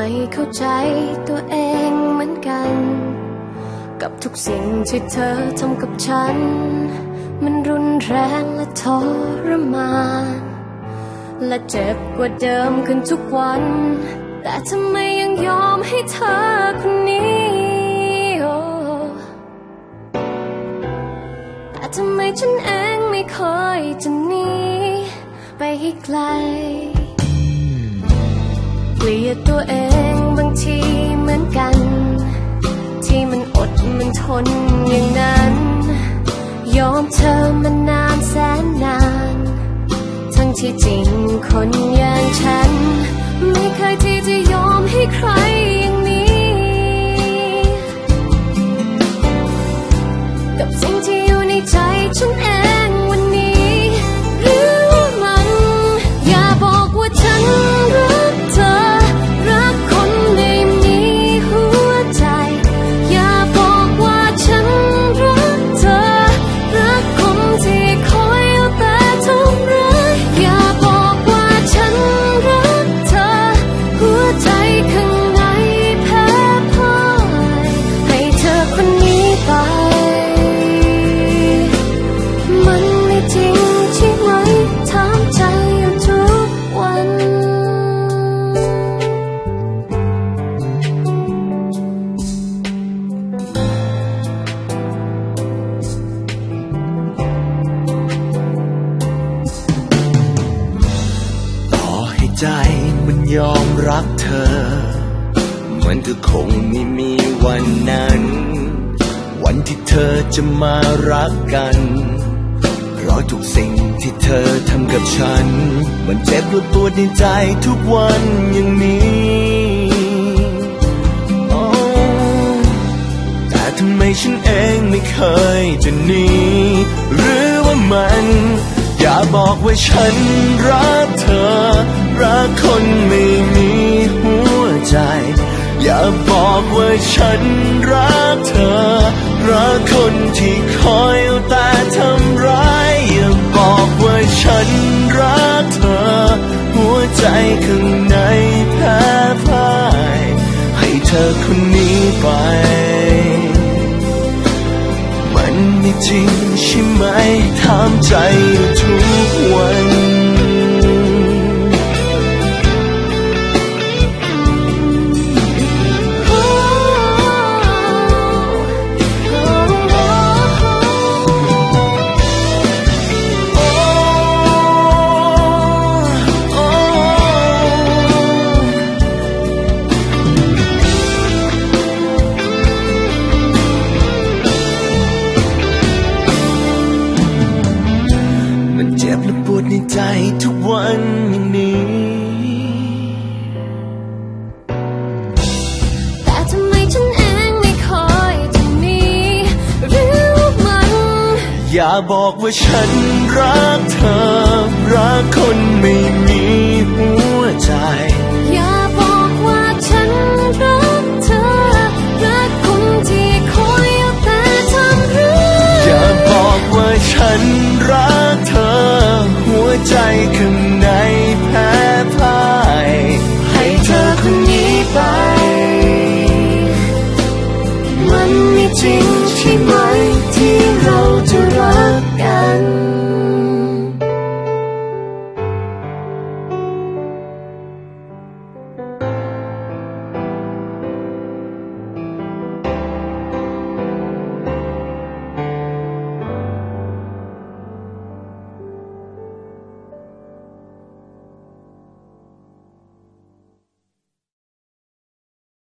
ไม่เข้าใจตัวเองเหมือนกัน กับทุกสิ่งที่เธอทำกับฉัน มันรุนแรงและทรมาน และเจ็บกว่าเดิมขึ้นทุกวัน แต่ทำไมยังยอมให้เธอคนนี้โอ้แต่ทำไมฉันเองไม่เคยจะหนีไปให้ไกล เกลีย ใจมันยอมรักเธอ มันก็คงไม่มีวันนั้น วันที่เธอจะมารักกันเพราะทุกสิ่งที่เธอทำกับฉัน มันเจ็บปวดปวดในใจทุกวันอย่างนี้ บอกว่าฉันรักเธอ รักคนไม่มีหัวใจ อย่าบอกว่าฉันรักเธอ รักคนที่คอยเอาแต่ทำร้าย อย่าบอกว่าฉันรักเธอ หัวใจข้างในแพ้พ่าย ให้เธอคนนี้ไป จริงใช่ไหมถามใจทุกวัน บและปวดในใจทุกวันอย่างนี้ แต่ทำไมฉันเองไม่คอยจะมีหรือว่ามัน อย่าบอกว่าฉันรักเธอรักคนไม่มีหั